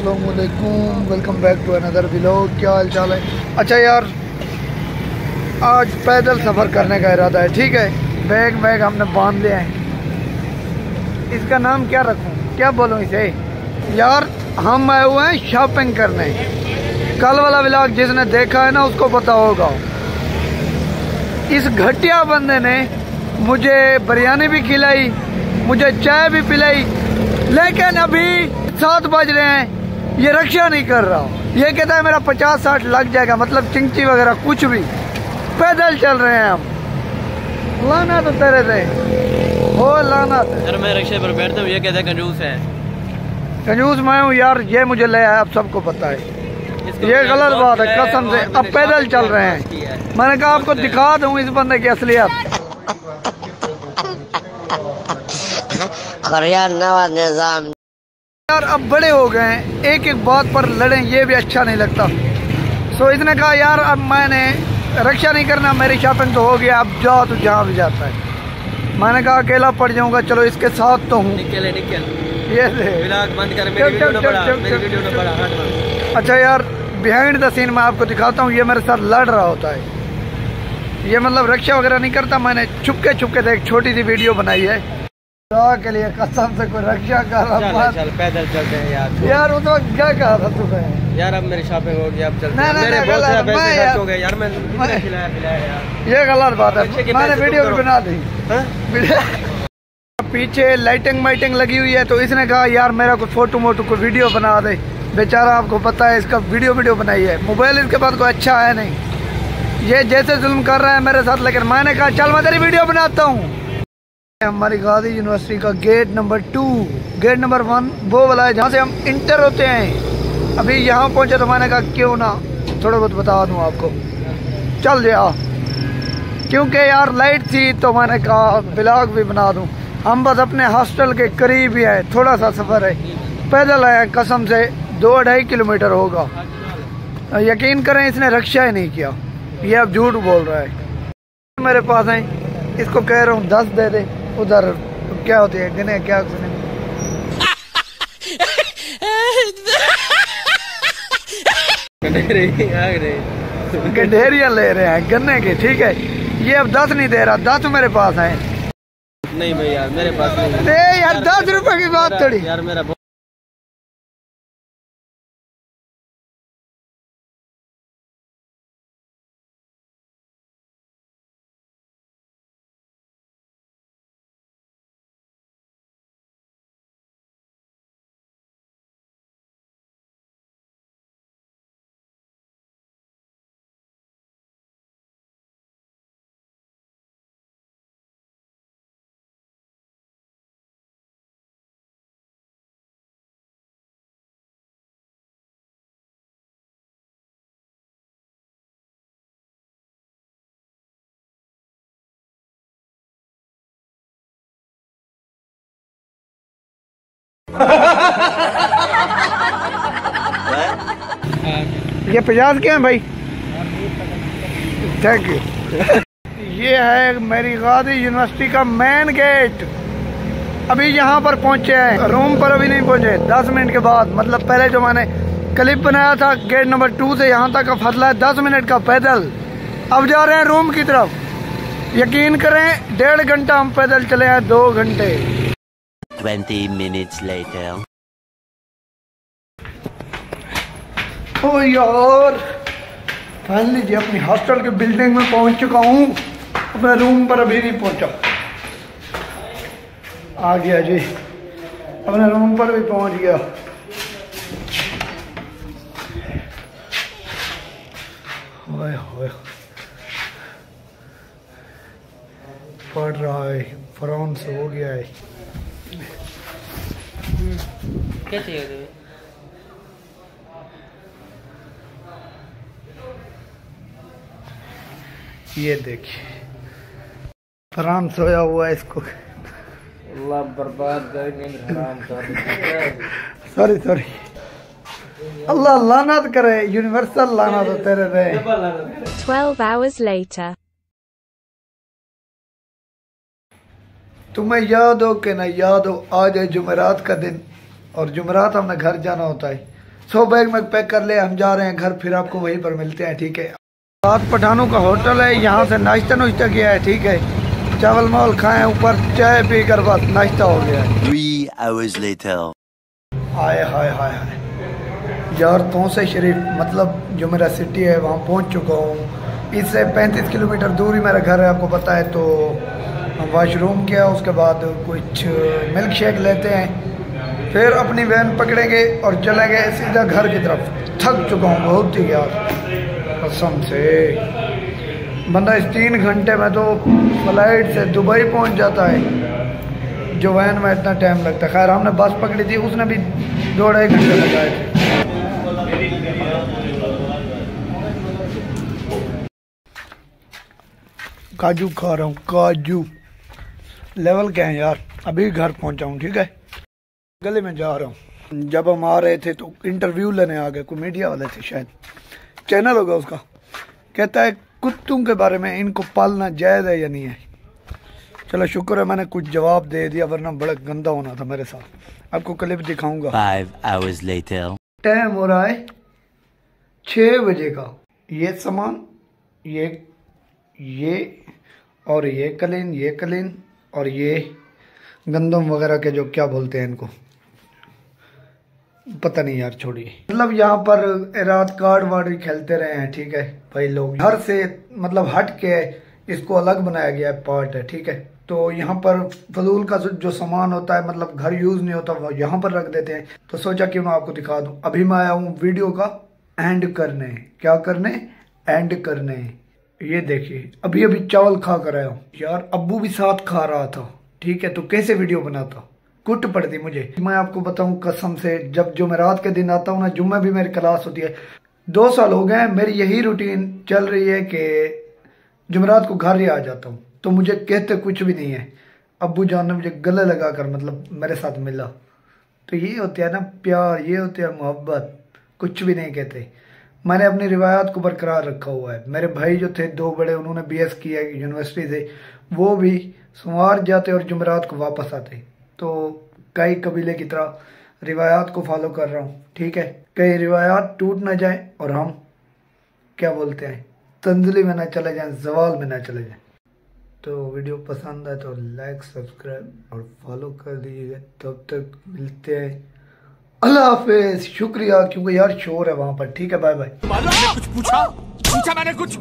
अस्सलाम वालेकुम back to another vlog क्या हाल चाल है? अच्छा यार, आज पैदल सफ़र करने का इरादा है, ठीक है? बैग वैग हमने बाँध लिया है। इसका नाम क्या रखूँ? क्या बोलूँ इसे? यार, हम आए हुए हैं शॉपिंग करने। कल वाला व्लॉग जिसने देखा है ना, उसको पता होगा इस घटिया बंदे ने मुझे बिरयानी भी खिलाई, मुझे चाय भी पिलाई, लेकिन अभी सात बज रहे हैं। ये रक्षा नहीं कर रहा ये कहता है मेरा पचास साठ लग जाएगा मतलब चिंची वगैरह कुछ भी। पैदल चल रहे हैं हम। लाना तो तेरे से। हो लाना सर मैं रिक्शे पर बैठता हूँ ये कहते हैं कंजूस है। कंजूस मैं हूँ यार ये मुझे ले आया अब सबको पता है। ये गलत बात है कसम से। अब पैदल चल रहे हैं। है। मैंने कहा आपको दिखा दूँ इस बंदे की असलियत। खरिया नवा निज़ाम। यार अब बड़े हो गए हैं। एक एक बात पर लड़ें ये भी अच्छा नहीं लगता। सो इसने कहा यार अब मैंने रक्षा नहीं करना मेरी शॉपिंग तो हो गया अब जाओ तो जहाँ भी जाता है। मैंने कहा अकेला पड़ जाऊँगा चलो इसके साथ तो हूँ। अच्छा यार बिहाइंड द सीन मैं आपको दिखाता हूँ ये मेरे साथ लड़ रहा होता है। ये मतलब रक्षा वगैरह नहीं करता मैंने छुपके छुपके देख छोटी सी वीडियो बनाई है। के लिए कसम से कोई रक्षा कर चल रहा चल पैदल चलते हैं यार। यार उस वक्त क्या कहा था तुम्हें यार अब मेरी शॉपिंग हो गई अब चलते हैं। मेरे बहुत सारे पैसे खर्च हो गए। यार मैं खिलाया पिलाया यार। ये गलत बात है। मैंने वीडियो भी बना दी। हाँ? पीछे लाइटिंग वाइटिंग लगी हुई है तो इसने कहा यार मेरा कोई फ़ोटो मोटो कोई वीडियो बना दे। बेचारा आपको पता है इसका वीडियो वीडियो बनाई है। मोबाइल इसके पास कोई अच्छा है नहीं। ये जैसे जुल्म कर रहा है मेरे साथ लेकिन मैंने कहा चल मैं तेरी वीडियो बनाता हूँ। हमारी गाजी यूनिवर्सिटी का gate number two. Gate number one, वो वाला है जहाँ से हम इंटर होते हैं। अभी यहाँ पहुँचे तो मैंने कहा, क्यों ना? थोड़ा बहुत बता दूँ आपको। चल जा क्योंकि यार लाइट थी तो मैंने कहा, ब्लॉग भी बना दूँ। हम बस अपने हॉस्टल के करीब ही है, थोड़ा सा सफ़र है। पैदल आए कसम से दो ढाई किलोमीटर होगा। यकीन करें, इसने रक्षा ही नहीं किया। ये अब झूठ बोल रहा है। मेरे पास है, इसको कह रहा हूँ, दस दे दे। उधर क्या होती है? गने क्या गने? गंडेरी, गंडेरिया ले रहे हैं गन्ने के ठीक है? ये अब दस नहीं दे रहा दस मेरे पास है। नहीं भाई यार मेरे पास नहीं यार दस रुपए की बात थोड़ी। यार मेरा ये पचास के हैं भाई। थैंक यू ये है मेरी गादी यूनिवर्सिटी का मेन गेट अभी यहाँ पर पहुँचे हैं। रूम पर अभी नहीं पहुँचे। दस मिनट के बाद मतलब पहले जो मैंने क्लिप बनाया था गेट नंबर टू से यहाँ तक का फसला है, दस मिनट का पैदल। अब जा रहे हैं रूम की तरफ़। यकीन करें, डेढ़ घंटा हम पैदल चले हैं, दो घंटे। 20 minutes later. ओ यार फाइनली जी अपनी हॉस्टल की बिल्डिंग में पहुँच चुका हूँ। अपने रूम पर अभी नहीं पहुँचा। आ गया जी। अपने रूम पर भी पहुँच गया। ओए होए। पढ़ रहा है फ्रांस हो गया है। क्या चाहिए तुम्हें ये देखिए। फ्रांस सोया हुआ है इसको। अल्लाह बर्बाद सॉरी सॉरी अल्लाह लानत करे यूनिवर्सल लानत हो तेरे पे 12 hours later. तुम्हें याद हो कि ना याद हो आज है जुमेरात का दिन और जुमेरात हमने घर जाना होता है। सौ बैग में पैक कर ले हम जा रहे हैं घर फिर आपको वहीं पर मिलते हैं ठीक है? रात पठानों का होटल है यहाँ से नाश्ता नुश्ता किया है ठीक है? चावल मावल खाए ऊपर चाय पी कर बस नाश्ता हो गया है. हाय हाय हाय हाय। यार तो से शरीफ मतलब जो मेरा सिटी है वहाँ पहुँच चुका हूँ। इससे 35 किलोमीटर दूर मेरा घर है आपको पता है तो वॉशरूम किया, उसके बाद कुछ मिल्क शेक लेते हैं। फिर अपनी वैन पकड़ेंगे और चलेंगे सीधा घर की तरफ़। थक चुका हूँ बहुत ही यार। कसम से। बंदा इस तीन घंटे में तो फ़्लाइट से दुबई पहुँच जाता है। जो वैन में इतना टाइम लगता है। खैर, हमने बस पकड़ी थी, उसने भी दो ढाई घंटे लगाए थे। काजू खा रहा हूँ, काजू। लेवल के हैं यार। अभी घर पहुँचा हूँ ठीक है? गले में जा रहा हूँ। जब हम आ रहे थे तो इंटरव्यू लेने आ गए कोई मीडिया वाले थे शायद। चैनल होगा उसका। कहता है कुत्तों के बारे में इनको पालना जायज़ है या नहीं है? चलो शुक्र है मैंने कुछ जवाब दे दिया वरना बड़ा गंदा होना था मेरे साथ। आपको क्लिप दिखाऊँगा. टाइम हो रहा है छः बजे का। ये सामान ये ये और ये कलीन ये कलीन। और ये गंदम वगैरह के जो क्या बोलते हैं इनको? पता नहीं यार, छोड़िए। मतलब यहाँ पर रात कार्ड वार्ड भी खेलते रहे हैं, ठीक है, भाई लोग। घर से मतलब हट के इसको अलग बनाया गया है पार्ट है, ठीक है। तो यहाँ पर फजूल का जो- सामान होता है मतलब घर यूज़ नहीं होता, वो यहाँ पर रख देते हैं। तो सोचा क्यों मैं आपको दिखा दूँ। अभी मैं आया हूँ वीडियो का एंड करने। क्या करने? एंड करने। ये देखिए, अभी अभी चावल खा कर आया हूँ। यार, अब्बू भी साथ खा रहा था। ठीक है तो कैसे वीडियो बनाता कुट पड़ती मुझे। मैं आपको बताऊँ, कसम से, जब जुमेरात के दिन आता हूँ ना, जुम्मे भी मेरी क्लास होती है। दो साल हो गए मेरी यही रूटीन चल रही है कि जुमेरात को घर ही आ जाता हूँ। तो मुझे कहते कुछ भी नहीं है। अब्बू जान ने मुझे गले लगा कर मतलब मेरे साथ मिला। तो ये होता है ना, प्यार, ये होता है मोहब्बत। कुछ भी नहीं कहते। मैंने अपनी रिवायात को बरकरार रखा हुआ है। मेरे भाई जो थे, दो बड़े, उन्होंने बी एस किया यूनिवर्सिटी से। वो भी सोमवार जाते और जुमेरात को वापस आते। तो कई कबीले की तरह रिवायात को फॉलो कर रहा हूँ। ठीक है? कई रिवायात टूट ना जाए और हम क्या बोलते हैं? तंजली में ना चले जाएँ, जवाल में ना चले जाएँ। तो वीडियो पसंद आए तो लाइक सब्सक्राइब और फॉलो कर दीजिएगा। तब तक मिलते हैं। अल्लाह हाफिज, शुक्रिया, क्योंकि यार शोर है वहाँ पर। ठीक है बाय बाय कुछ पूछा? पूछा मैंने कुछ?